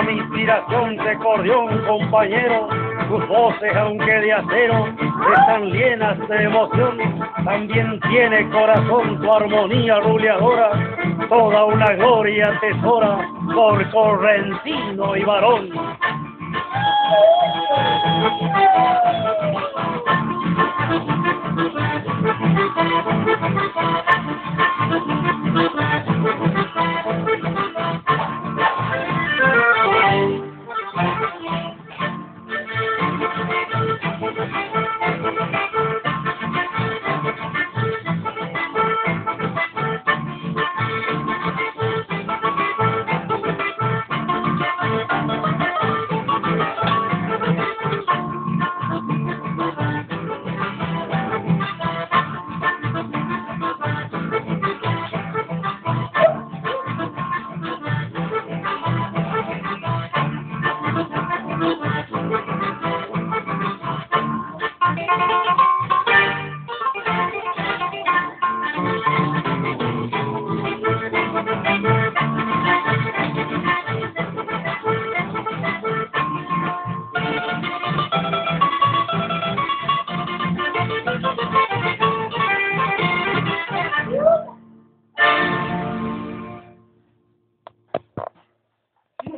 ese cordión, compañero, tus voces, aunque de acero, están llenas de emoción. También tiene corazón tu armonía ruleadora, toda una gloria tesora por correntino y varón.